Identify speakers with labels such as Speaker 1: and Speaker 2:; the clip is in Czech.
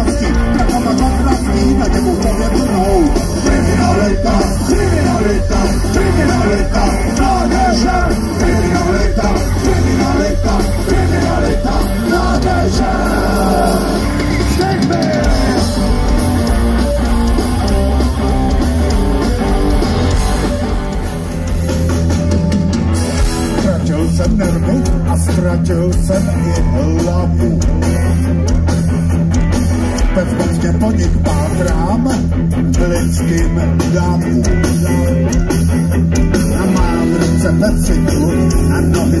Speaker 1: oblasti, pracovat oblasti, na tebou pověd mnou. Kriminalita, kriminalita, kriminalita, mládeže, kriminalita, kriminalita, kriminalita, mládeže. Stigmy! Ztratil jsem nervy a ztratil jsem i hlavu. Bezpečně po nich pátrám lidským davu. A mám ruce pecitu a nohy